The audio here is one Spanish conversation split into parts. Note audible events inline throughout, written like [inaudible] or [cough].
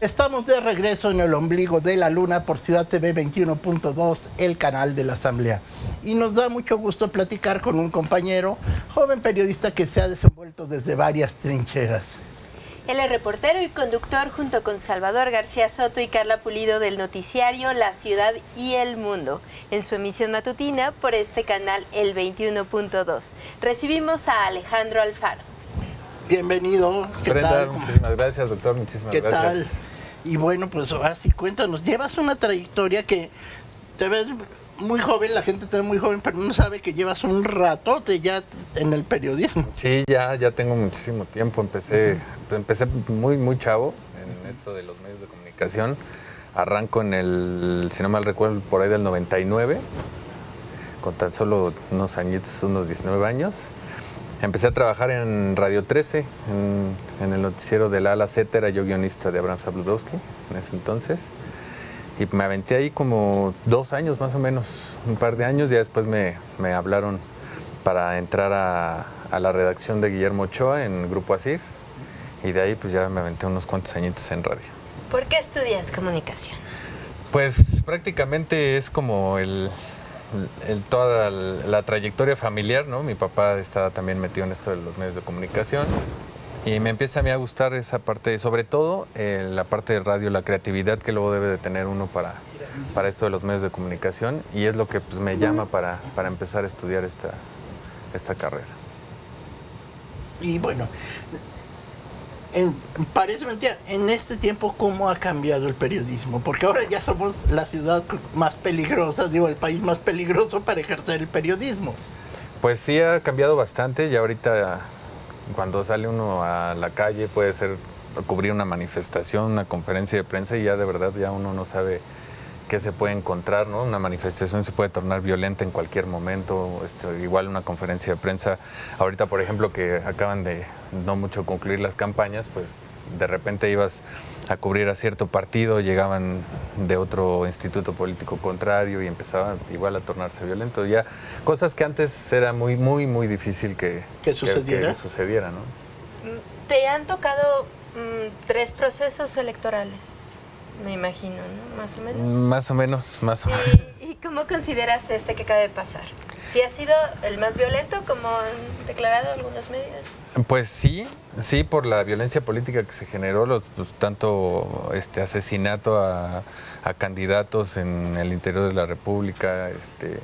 Estamos de regreso en el ombligo de la luna por Ciudad TV 21.2, el canal de la Asamblea. Y nos da mucho gusto platicar con un compañero, joven periodista que se ha desenvuelto desde varias trincheras. Él es reportero y conductor junto con Salvador García Soto y Carla Pulido del noticiario La Ciudad y el Mundo, en su emisión matutina por este canal el 21.2. Recibimos a Alejandro Alfaro. Bienvenido. ¿Qué tal? muchísimas gracias, doctor. Muchísimas ¿Qué gracias. tal? Y bueno, pues ahora sí, cuéntanos, llevas una trayectoria que te ves muy joven, la gente te ve muy joven, pero no sabe que llevas un ratote ya en el periodismo. Sí, ya, ya tengo muchísimo tiempo. Empecé, empecé muy, muy chavo en esto de los medios de comunicación. Arranco en el, si no mal recuerdo, por ahí del 99, con tan solo unos añitos, unos 19 años. Empecé a trabajar en Radio 13, en, el noticiero de la Ala Z, era yo guionista de Abraham Zabludowski en ese entonces. Y me aventé ahí como dos años más o menos, un par de años. Ya después me, me hablaron para entrar a, a, la redacción de Guillermo Ochoa en Grupo Asir. Y de ahí pues ya me aventé unos cuantos añitos en radio. ¿Por qué estudias comunicación? Pues prácticamente es como el, toda la, trayectoria familiar, ¿no? Mi papá estaba también metido en esto de los medios de comunicación y me empieza a mí a gustar esa parte, sobre todo eh, la parte de radio, la creatividad que luego debe de tener uno para, para esto de los medios de comunicación y es lo que pues, me llama para, para empezar a estudiar esta, esta carrera. Y bueno, en, parece mentira, en este tiempo cómo ha cambiado el periodismo, porque ahora ya somos la ciudad más peligrosa, digo, el país más peligroso para ejercer el periodismo. Pues sí ha cambiado bastante y ahorita cuando sale uno a la calle puede ser cubrir una manifestación, una conferencia de prensa y ya de verdad ya uno no sabe qué se puede encontrar, ¿no? Una manifestación se puede tornar violenta en cualquier momento, este, igual una conferencia de prensa. Ahorita, por ejemplo, que acaban de no mucho concluir las campañas, pues de repente ibas a cubrir a cierto partido, llegaban de otro instituto político contrario y empezaba igual a tornarse violento. Ya cosas que antes era muy, muy, muy difícil que, que sucediera. sucediera ¿no? Te han tocado mm, tres procesos electorales me imagino, ¿no? Más o menos. Más o menos, más o menos. [laughs] ¿Y, cómo consideras este que acaba de pasar? ¿Sí ha sido el más violento, como han declarado algunos medios? Pues sí, sí, por la violencia política que se generó, los, pues, tanto este asesinato a, a, candidatos en el interior de la República, este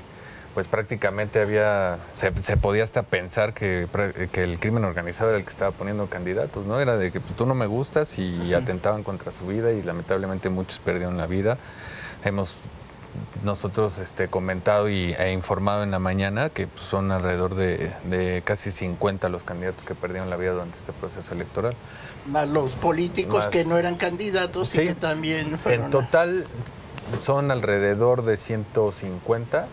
pues prácticamente había, se, podía hasta pensar que, que, el crimen organizado era el que estaba poniendo candidatos, ¿no? Era de que pues, tú no me gustas y atentaban contra su vida y lamentablemente muchos perdieron la vida. Hemos nosotros este, comentado y, e informado en la mañana que pues, son alrededor de, casi 50 los candidatos que perdieron la vida durante este proceso electoral. Más los políticos que no eran candidatos y que también En total son alrededor de 150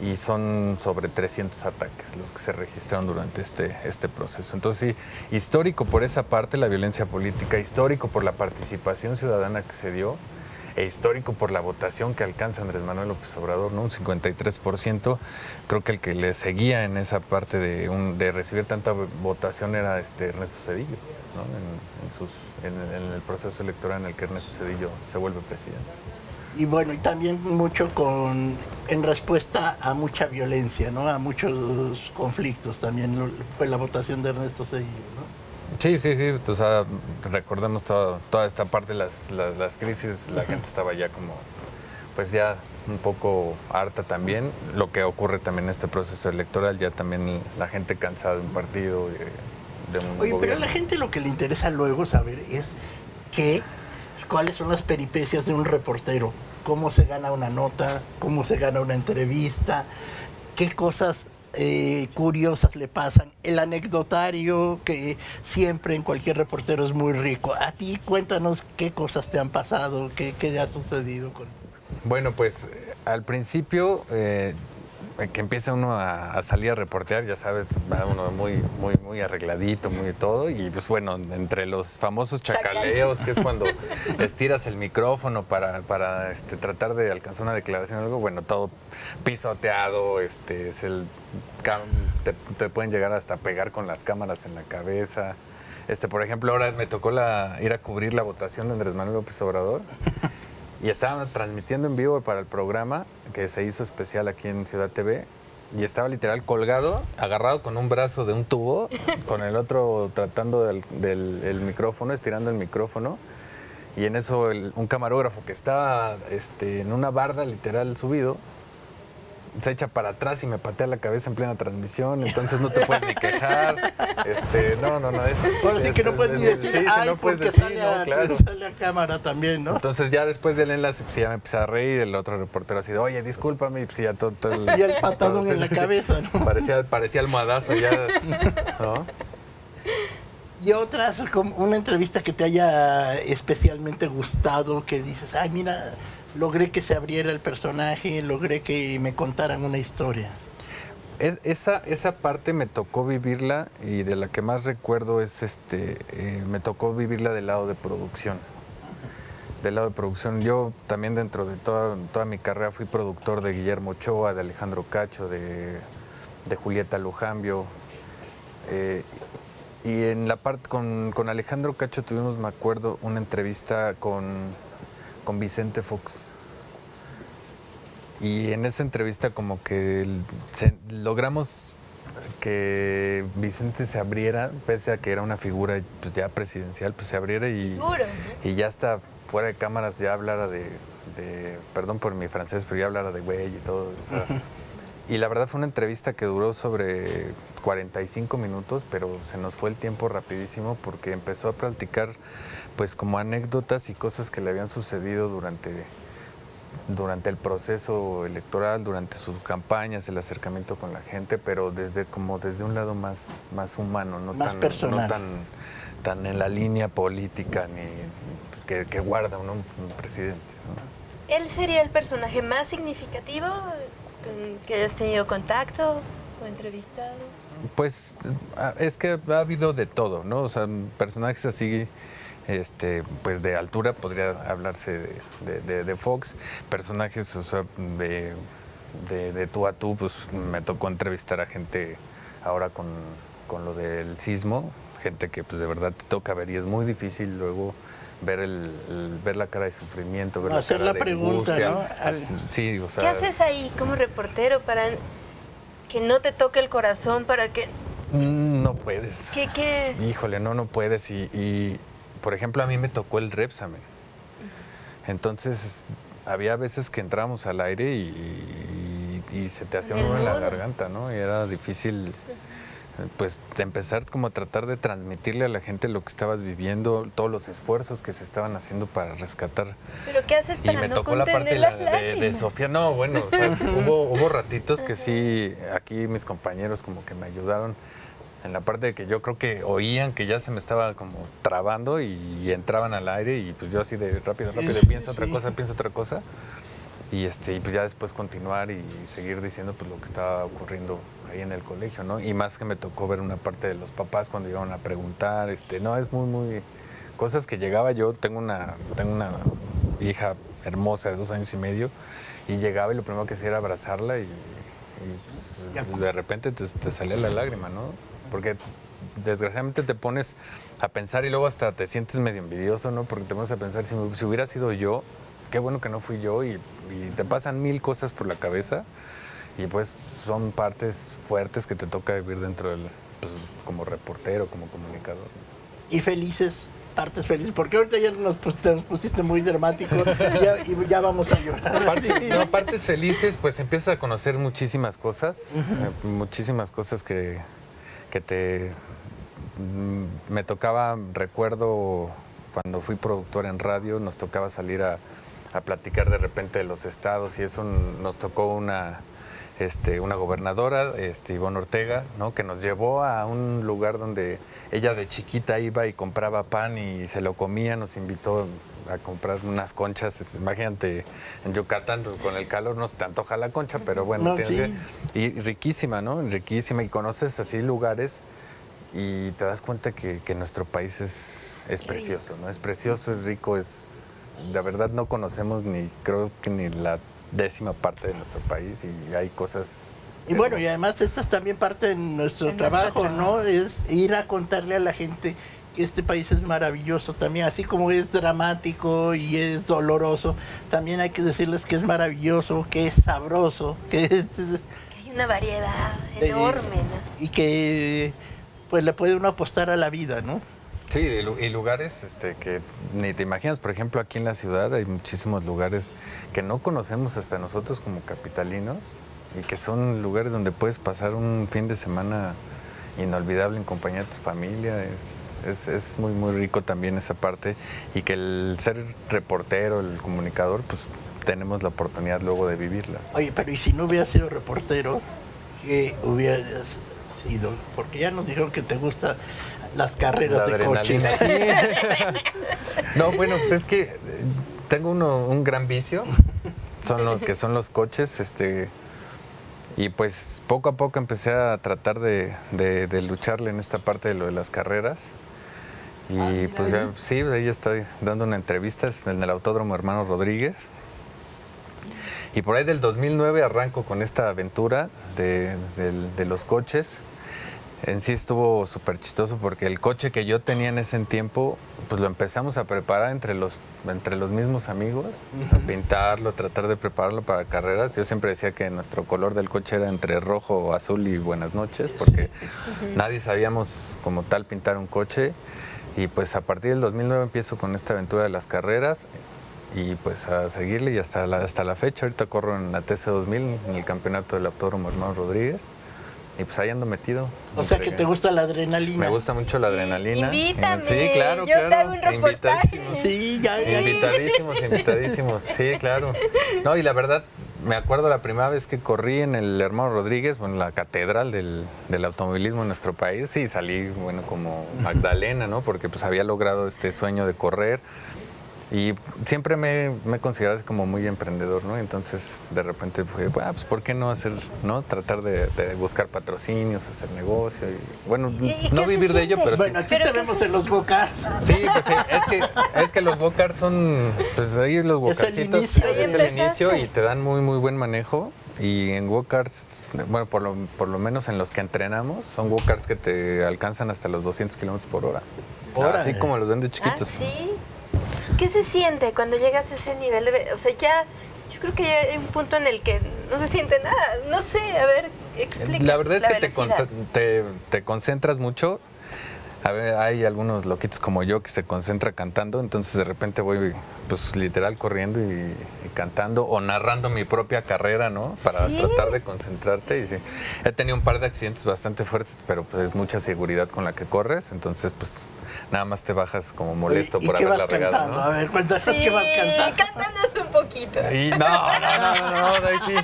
y son sobre 300 ataques los que se registraron durante este, este proceso. Entonces, histórico por esa parte, la violencia política, histórico por la participación ciudadana que se dio, e histórico por la votación que alcanza Andrés Manuel López Obrador, ¿no? un 53%. Creo que el que le seguía en esa parte de, de recibir tanta votación era este Ernesto Cedillo, ¿no? en, en el proceso electoral en el que Ernesto Cedillo se vuelve presidente y bueno, y también mucho con en respuesta a mucha violencia, ¿no? A muchos conflictos también, pues la votación de Ernesto Cedillo, ¿no? Sí, sí, sí. O sea, recordemos toda, toda esta parte de las, las, crisis, la gente estaba ya como, pues ya un poco harta también. Lo que ocurre también en este proceso electoral, ya también la gente cansada de un partido, de, un Oye, pero a la gente lo que le interesa luego saber es qué, cuáles son las peripecias de un reportero cómo se gana una nota, cómo se gana una entrevista, qué cosas eh, curiosas le pasan. El anecdotario que siempre en cualquier reportero es muy rico. A ti cuéntanos qué cosas te han pasado, qué, qué ha sucedido con... Bueno, pues al principio eh, que empieza uno a, salir a reportear, ya sabes, va uno muy, muy, muy arregladito, muy todo, y pues bueno, entre los famosos chacaleos, que es cuando [laughs] estiras el micrófono para, para este, tratar de alcanzar una declaración o algo, bueno, todo pisoteado, este, es el, te, te pueden llegar hasta pegar con las cámaras en la cabeza. Este, por ejemplo, ahora me tocó la, ir a cubrir la votación de Andrés Manuel López Obrador. [laughs] Y estaban transmitiendo en vivo para el programa que se hizo especial aquí en Ciudad TV. Y estaba literal colgado, agarrado con un brazo de un tubo, con el otro tratando del, del el micrófono, estirando el micrófono. Y en eso un camarógrafo que estaba este, en una barda literal subido, se echa para atrás y me patea la cabeza en plena transmisión, entonces no te puedes ni quejar. Este, no, no, no. Es, sí que no es- puedes ni decir, sí, ay, no puedes porque decir, sale, no, a, claro. [laughs] sale a cámara también, ¿no? Entonces ya después del enlace, pues ya me empecé a reír, el otro reportero así de, oye, discúlpame, y pues ya todo, todo [laughs] Y el patadón en la cabeza, ¿no? Parecía, parecía almohadazo ya, ¿no? Y otras, una entrevista que te haya especialmente gustado, que dices, ay, mira, logré que se abriera el personaje, logré que me contaran una historia. Es- esa, esa parte me tocó vivirla y de la que más recuerdo es este, eh, me tocó vivirla del lado de producción. Del lado de producción, yo también dentro de toda, toda mi carrera fui productor de Guillermo Ochoa, de Alejandro Cacho, de, de Julieta Lujambio. eh, y en la parte con, con Alejandro Cacho tuvimos, me acuerdo, una entrevista con, con Vicente Fox. Y en esa entrevista como que se- logramos que Vicente se abriera, pese a que era una figura pues, ya presidencial, pues se abriera y, y ya hasta fuera de cámaras ya hablara de, de- perdón por mi francés, pero ya hablara de güey y todo. o sea. Y la verdad fue una entrevista que duró sobre 45 minutos, pero se nos fue el tiempo rapidísimo porque empezó a platicar pues como anécdotas y cosas que le habían sucedido durante, durante el proceso electoral, durante sus campañas, el acercamiento con la gente, pero desde como desde un lado más, más humano, no Más tan, personal. no tan, tan en la línea política ni que, que guarda uno un, un presidente. ¿no? ¿Él sería el personaje más significativo con que hayas tenido contacto o entrevistado? Pues ah, es que ha habido de todo, ¿no? O sea, personajes así, este, pues de altura podría hablarse de, de- de- de Fox. Personajes, o sea, de, de, de tú a tú, pues me tocó entrevistar a gente ahora con, con lo del sismo, gente que pues de verdad te toca ver y es muy difícil luego ver el, el- ver la cara de sufrimiento, ver Hacer la la cara de pregunta, angustia. ¿no? Al- Sí, o sea, ¿Qué haces ahí como reportero para que no te toque el corazón, para que... mm, no puedes. ¿Qué, qué? Híjole, no, no puedes. Y, y, por ejemplo, a mí me tocó el Repsamen. Entonces, había veces que entrábamos al aire y, y- y se te hacía un nudo en la garganta, ¿no? Y era difícil, pues, de empezar como a tratar de transmitirle a la gente lo que estabas viviendo, todos los esfuerzos que se estaban haciendo para rescatar ¿Pero qué haces y para me no tocó la parte la- de-? Sofía. No, bueno, o sea, [laughs] hubo, hubo ratitos que sí, aquí mis compañeros como que me ayudaron en la parte de que yo creo que oían que ya se me estaba como trabando y, entraban al aire y pues yo así de rápido, rápido, Sí, piensa otra cosa, piensa otra cosa. Y, este, y pues ya después continuar y seguir diciendo pues lo que estaba ocurriendo ahí en el colegio, ¿no? Y más que me tocó ver una parte de los papás cuando iban a preguntar, este, no, es muy, muy... Cosas que llegaba yo, tengo una, tengo una hija hermosa de dos años y medio, y llegaba y lo primero que hacía era abrazarla y, y, pues, de repente te, te salía la lágrima, ¿no? Porque desgraciadamente te pones a pensar y luego hasta te sientes medio envidioso, ¿no? Porque te pones a pensar, si, me- si hubiera sido yo, qué bueno que no fui yo y, y te pasan mil cosas por la cabeza y pues son partes fuertes que te toca vivir dentro del, pues, como reportero, como comunicador. Y felices, partes felices, porque ahorita ya nos, pus- te nos pusiste muy dramático [laughs] ya, y ya vamos a llorar. [laughs] No, partes felices, pues empiezas a conocer muchísimas cosas, eh, muchísimas cosas que, que te... mm, Me tocaba, recuerdo cuando fui productor en radio, nos tocaba salir a, a platicar de repente de los estados y eso nos tocó una, este, una gobernadora, este, Ivonne Ortega, ¿no? que nos llevó a un lugar donde ella de chiquita iba y compraba pan y se lo comía, nos invitó a comprar unas conchas, imagínate, en Yucatán pues, con el calor no se te antoja la concha, pero bueno, No, tienes sí. que- y riquísima, ¿no? Riquísima, y conoces así lugares y te das cuenta que, que nuestro país es, es precioso, ¿no? Es precioso, es rico, es... La verdad no conocemos ni, creo que ni la décima parte de nuestro país y hay cosas... Y bueno, y además esta es también parte de nuestro trabajo, trabajo. ¿no? Es ir a contarle a la gente que este país es maravilloso también, así como es dramático y es doloroso, también hay que decirles que es maravilloso, que es sabroso, [laughs] que es... Que hay una variedad enorme, ¿no? Y que pues le puede uno apostar a la vida, ¿no? Sí, y lugares este, que ni te imaginas, por ejemplo, aquí en la ciudad hay muchísimos lugares que no conocemos hasta nosotros como capitalinos y que son lugares donde puedes pasar un fin de semana inolvidable en compañía de tu familia. Es, es, muy, muy rico también esa parte y que el ser reportero, el comunicador, pues tenemos la oportunidad luego de vivirlas. Oye, pero ¿y si no hubiera sido reportero, qué hubiera sido? Porque ya nos dijeron que te gusta las carreras de coches. [laughs] no, bueno, pues es que tengo uno, un gran vicio, son lo que son los coches, este y pues poco a poco empecé a tratar de, lucharle en esta parte de lo de las carreras. Y ah, pues ya, sí, ahí estoy dando una entrevista en el Autódromo Hermano Rodríguez. Y por ahí del 2009 arranco con esta aventura de, de los coches en sí estuvo súper chistoso porque el coche que yo tenía en ese tiempo, pues lo empezamos a preparar entre los, entre los mismos amigos, a pintarlo, tratar de prepararlo para carreras. Yo siempre decía que nuestro color del coche era entre rojo, azul y buenas noches, porque nadie sabíamos como tal pintar un coche. Y pues a partir del 2009 empiezo con esta aventura de las carreras y pues a seguirle y hasta la, hasta la fecha. Ahorita corro en la TC2000, en el campeonato del Autódromo Hermano Rodríguez. Y pues ahí ando metido. O sea que te gusta la adrenalina. Me gusta mucho la adrenalina. Invítame. Sí, claro, Yo claro. Te hago un invitadísimos. Sí, ya, ya. Invitadísimos, invitadísimos. Sí, claro. No, y la verdad, me acuerdo la primera vez que corrí en el Hermano Rodríguez, bueno, la catedral del, del automovilismo en nuestro país. Sí, salí, bueno, como Magdalena, ¿no? Porque pues había logrado este sueño de correr. Y siempre me, me he considerado como muy emprendedor, ¿no? Entonces, de repente fue, ah, pues, ¿por qué no hacer, no? Tratar de, buscar patrocinios, hacer negocio. Y, bueno, no vivir de ello, pero bueno, aquí te vemos en los bocars. Sí, pues sí, es que, es que los bocars son, pues ahí los bocarcitos, es el inicio, y te dan muy, muy buen manejo. Y en go bueno, por lo, por lo menos en los que entrenamos, son go que te alcanzan hasta los 200 kilómetros por hora. Así como los ven de chiquitos. ¿Ah, sí? ¿Qué se siente cuando llegas a ese nivel de... O sea, ya, yo creo que ya hay un punto en el que no se siente nada. No sé, a ver, explica. La verdad es que te, te, concentras mucho. A ver, hay algunos loquitos como yo que se concentra cantando, entonces de repente voy, pues literal corriendo y, cantando o narrando mi propia carrera, ¿no? Para tratar de concentrarte. Y sí, he tenido un par de accidentes bastante fuertes, pero pues es mucha seguridad con la que corres, entonces pues nada más te bajas como molesto por haberla regado, ¿no? A ver, cuéntanos qué vas cantando. Cántanos un poquito. Y no, no, no, no, no, ahí sí,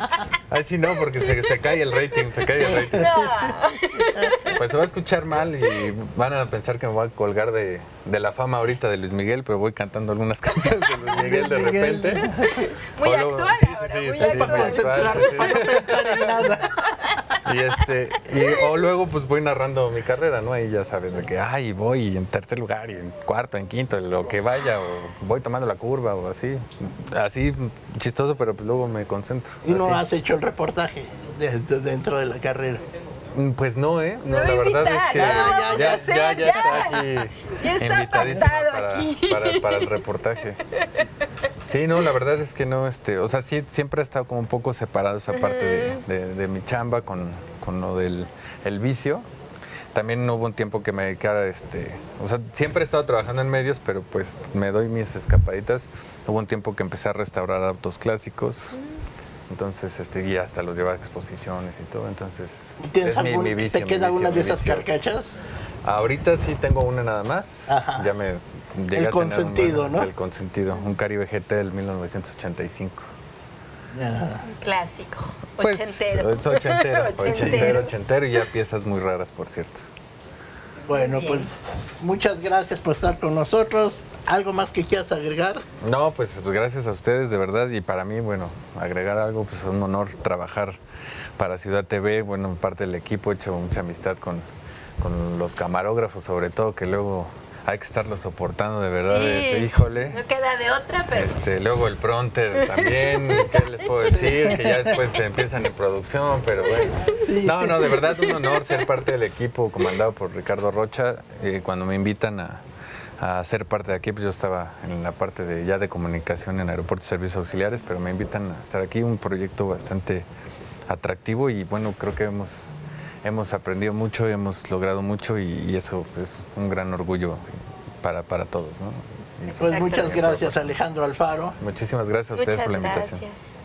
ahí sí no, porque se, se cae el rating, se cae el rating. No. Pues se va a escuchar mal y van a pensar que me voy a colgar de, de la fama ahorita de Luis Miguel, pero voy cantando algunas [laughs] canciones de Luis Miguel de repente. Muy actual sí, sí, sí, sí, sí, para, actual, para no pensar en nada. Y este, y, o luego pues voy narrando mi carrera, ¿no? Ahí ya sabes de que, ay, voy en tercer lugar y en cuarto, en quinto, lo que vaya, o voy tomando la curva o así. Así chistoso, pero pues luego me concentro. ¿Y no has hecho el reportaje dentro de la carrera? Mm, pues no, ¿eh? No, la verdad es que ya, ya, ya, está aquí invitadísimo para, para, el reportaje. Sí, no, la verdad es que no, este, o sea, sí, siempre he estado como un poco separado esa parte de, mi chamba con, con lo del el vicio. También hubo un tiempo que me dedicara, este, o sea, siempre he estado trabajando en medios, pero pues me doy mis escapaditas. Hubo un tiempo que empecé a restaurar autos clásicos. Entonces, este, y hasta los lleva a exposiciones y todo. Entonces, es mi, mi vicio, ¿Te queda una de esas carcachas? Ahorita sí tengo una nada más. Ya me el consentido, ¿no? El consentido, un Caribe GT del 1985. Clásico, pues, ochentero. Es [laughs] ochentero, ochentero, ochentero, y ya piezas muy raras, por cierto. Bueno, pues muchas gracias por estar con nosotros. ¿Algo más que quieras agregar? No, pues, pues gracias a ustedes, de verdad. Y para mí, bueno, agregar algo, pues es un honor trabajar para Ciudad TV. Bueno, parte del equipo he hecho mucha amistad con, con los camarógrafos, sobre todo, que luego hay que estarlo soportando de verdad. Sí, es- híjole. No queda de otra, pero pues, Este, luego el pronter también, ¿qué les puedo decir? Que ya después se empiezan en producción, pero bueno. Sí. No, no, de verdad un honor ser parte del equipo comandado por Ricardo Rocha. Eh, cuando me invitan a, a ser parte de aquí, pues yo estaba en la parte de ya de comunicación en aeropuertos y servicios auxiliares, pero me invitan a estar aquí, un proyecto bastante atractivo y bueno, creo que hemos, hemos aprendido mucho, hemos logrado mucho y, y eso es un gran orgullo para, para todos, ¿no? Pues muchas gracias Alejandro Alfaro. Muchísimas gracias a ustedes muchas por la invitación. gracias.